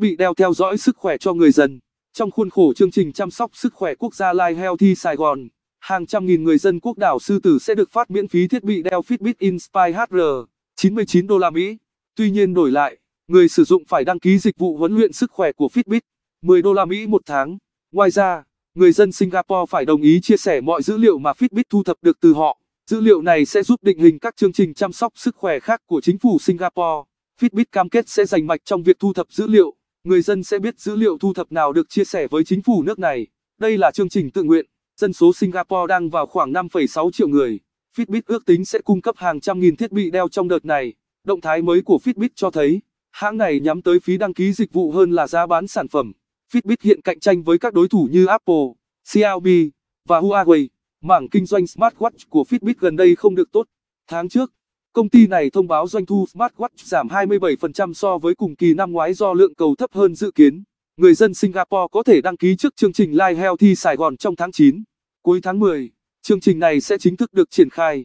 bị đeo theo dõi sức khỏe cho người dân. Trong khuôn khổ chương trình chăm sóc sức khỏe quốc gia Life Healthy Sài Gòn, hàng trăm nghìn người dân quốc đảo Sư Tử sẽ được phát miễn phí thiết bị đeo Fitbit Inspire HR, 99 đô la Mỹ. Tuy nhiên đổi lại, người sử dụng phải đăng ký dịch vụ huấn luyện sức khỏe của Fitbit, 10 đô la Mỹ một tháng. Ngoài ra, người dân Singapore phải đồng ý chia sẻ mọi dữ liệu mà Fitbit thu thập được từ họ. Dữ liệu này sẽ giúp định hình các chương trình chăm sóc sức khỏe khác của chính phủ Singapore. Fitbit cam kết sẽ dành mạch trong việc thu thập dữ liệu. Người dân sẽ biết dữ liệu thu thập nào được chia sẻ với chính phủ nước này. Đây là chương trình tự nguyện. Dân số Singapore đang vào khoảng 5,6 triệu người. Fitbit ước tính sẽ cung cấp hàng trăm nghìn thiết bị đeo trong đợt này. Động thái mới của Fitbit cho thấy, hãng này nhắm tới phí đăng ký dịch vụ hơn là giá bán sản phẩm. Fitbit hiện cạnh tranh với các đối thủ như Apple, Xiaomi và Huawei. Mảng kinh doanh smartwatch của Fitbit gần đây không được tốt. Tháng trước, công ty này thông báo doanh thu smartwatch giảm 27% so với cùng kỳ năm ngoái do lượng cầu thấp hơn dự kiến. Người dân Singapore có thể đăng ký trước chương trình Live Healthy Sài Gòn trong tháng 9. Cuối tháng 10, chương trình này sẽ chính thức được triển khai.